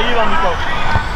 hier dan Nico.